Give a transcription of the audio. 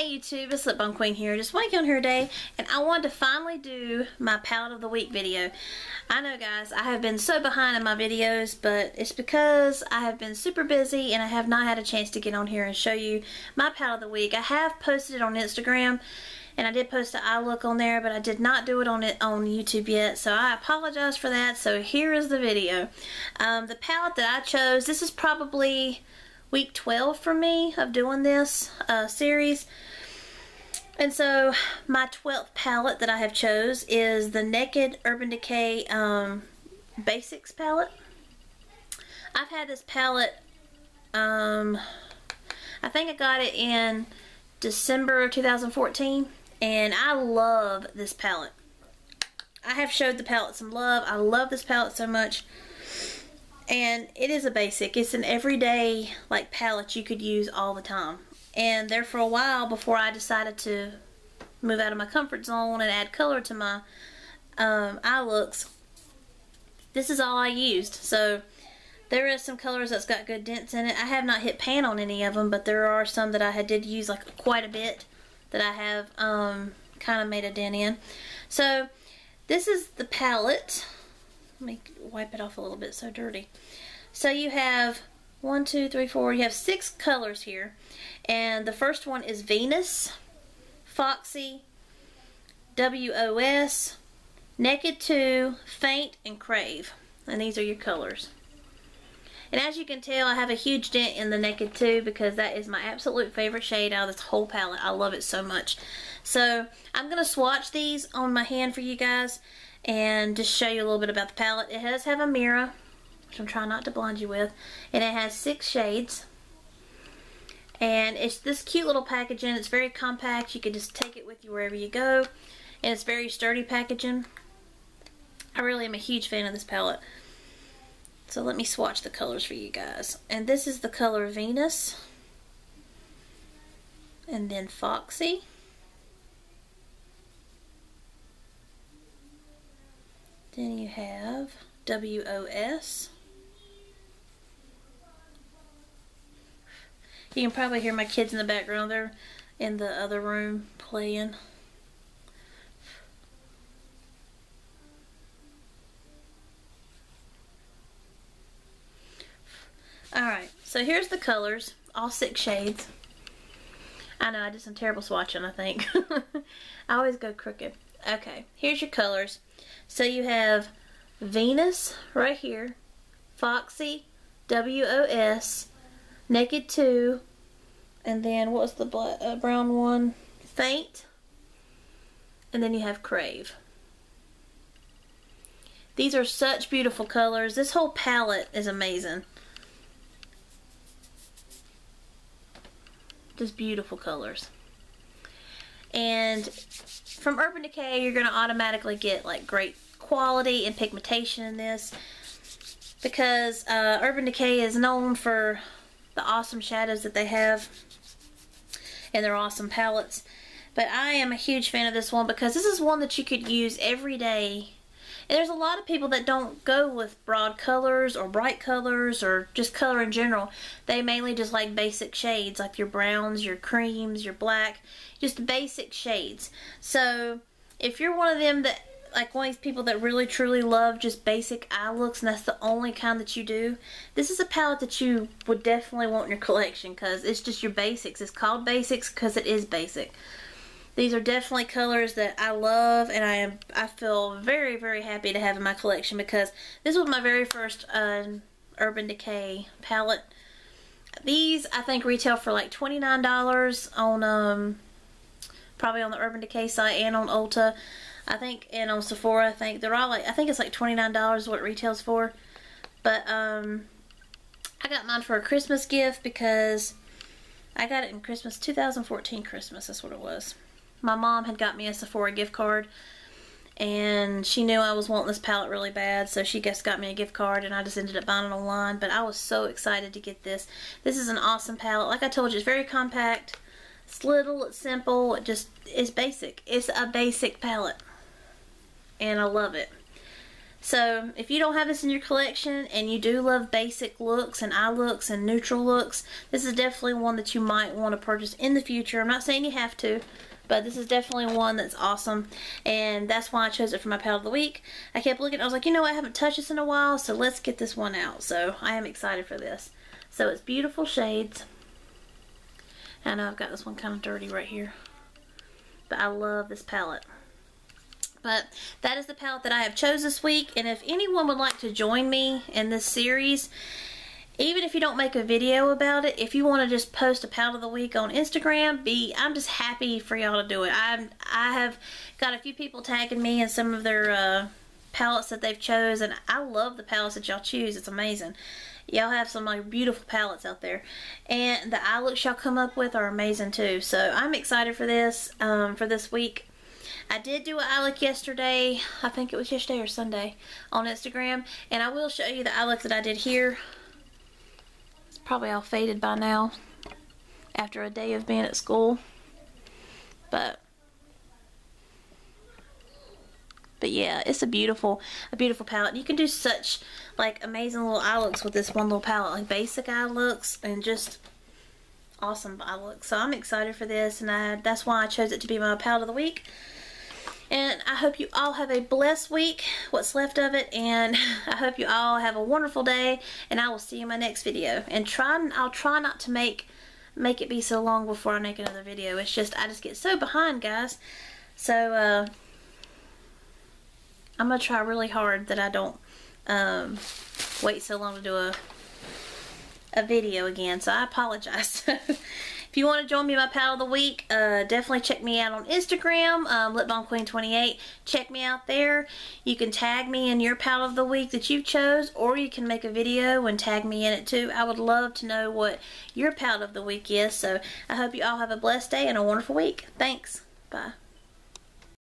Hey YouTube, it's Lip Balm Queen here. Just waking on here today, and I wanted to finally do my palette of the week video. I know guys, I have been so behind in my videos, but it's because I have been super busy and I have not had a chance to get on here and show you my palette of the week. I have posted it on Instagram, and I did post an eye look on there, but I did not do it on it on YouTube yet, so I apologize for that. So here is the video. Um, the palette that I chose, this is probably week 12 for me of doing this uh, series. And so my 12th palette that I have chose is the Naked Urban Decay um, Basics palette. I've had this palette, um, I think I got it in December of 2014 and I love this palette. I have showed the palette some love. I love this palette so much and it is a basic. It's an everyday like palette you could use all the time. And there for a while before I decided to move out of my comfort zone and add color to my um, eye looks this is all I used. So there is some colors that's got good dents in it. I have not hit pan on any of them but there are some that I had did use like quite a bit that I have um, kind of made a dent in. So this is the palette let me wipe it off a little bit so dirty. So you have one, two, three, four, you have six colors here. And the first one is Venus, Foxy, WOS, Naked 2, Faint, and Crave. And these are your colors. And as you can tell, I have a huge dent in the Naked 2 because that is my absolute favorite shade out of this whole palette. I love it so much. So I'm going to swatch these on my hand for you guys and just show you a little bit about the palette. It does have a mirror, which I'm trying not to blind you with, and it has six shades. And it's this cute little packaging. It's very compact. You can just take it with you wherever you go. And it's very sturdy packaging. I really am a huge fan of this palette. So let me swatch the colors for you guys. And this is the color Venus. And then Foxy. Then you have WOS. You can probably hear my kids in the background. They're in the other room playing. Alright, so here's the colors, all six shades. I know, I did some terrible swatching, I think. I always go crooked. Okay, here's your colors. So you have Venus right here, Foxy, W-O-S, Naked 2, and then what was the uh, brown one? Faint. And then you have Crave. These are such beautiful colors. This whole palette is amazing. Just beautiful colors. And from Urban Decay, you're going to automatically get like great quality and pigmentation in this because uh, Urban Decay is known for the awesome shadows that they have and their awesome palettes. But I am a huge fan of this one because this is one that you could use every day. And there's a lot of people that don't go with broad colors or bright colors or just color in general. They mainly just like basic shades like your browns, your creams, your black just basic shades. So if you're one of them that like one of these people that really truly love just basic eye looks and that's the only kind that you do, this is a palette that you would definitely want in your collection because it's just your basics. It's called basics because it is basic. These are definitely colors that I love and I am I feel very very happy to have in my collection because this was my very first uh, Urban Decay palette. These I think retail for like $29 on um, probably on the Urban Decay site and on Ulta. I think, and on Sephora, I think. They're all like, I think it's like $29 what it retails for. But, um, I got mine for a Christmas gift because I got it in Christmas, 2014 Christmas, that's what it was. My mom had got me a Sephora gift card and she knew I was wanting this palette really bad so she just got me a gift card and I just ended up buying it online but I was so excited to get this. This is an awesome palette. Like I told you, it's very compact. It's little, it's simple, it just is basic. It's a basic palette. And I love it. So if you don't have this in your collection and you do love basic looks and eye looks and neutral looks, this is definitely one that you might want to purchase in the future. I'm not saying you have to, but this is definitely one that's awesome and that's why I chose it for my palette of the week. I kept looking, I was like, you know I haven't touched this in a while, so let's get this one out. So I am excited for this. So it's beautiful shades. I know I've got this one kind of dirty right here, but I love this palette. But that is the palette that I have chose this week. And if anyone would like to join me in this series, even if you don't make a video about it, if you want to just post a palette of the week on Instagram, be I'm just happy for y'all to do it. I I have got a few people tagging me in some of their uh, palettes that they've chosen. I love the palettes that y'all choose. It's amazing. Y'all have some like beautiful palettes out there, and the eye looks y'all come up with are amazing too. So I'm excited for this um, for this week. I did do an eye look yesterday, I think it was yesterday or Sunday, on Instagram. And I will show you the eye look that I did here. Probably all faded by now after a day of being at school. But but yeah, it's a beautiful, a beautiful palette. You can do such like amazing little eye looks with this one little palette, like basic eye looks and just awesome eye looks. So I'm excited for this, and I, that's why I chose it to be my palette of the week. And I hope you all have a blessed week, what's left of it, and I hope you all have a wonderful day, and I will see you in my next video. And try, I'll try not to make make it be so long before I make another video. It's just, I just get so behind, guys. So, uh, I'm going to try really hard that I don't um, wait so long to do a, a video again. So I apologize. If you want to join me my Pal of the Week, uh, definitely check me out on Instagram, um, Lip Balm Queen 28. Check me out there. You can tag me in your Pal of the Week that you chose, or you can make a video and tag me in it too. I would love to know what your Pal of the Week is. So I hope you all have a blessed day and a wonderful week. Thanks. Bye.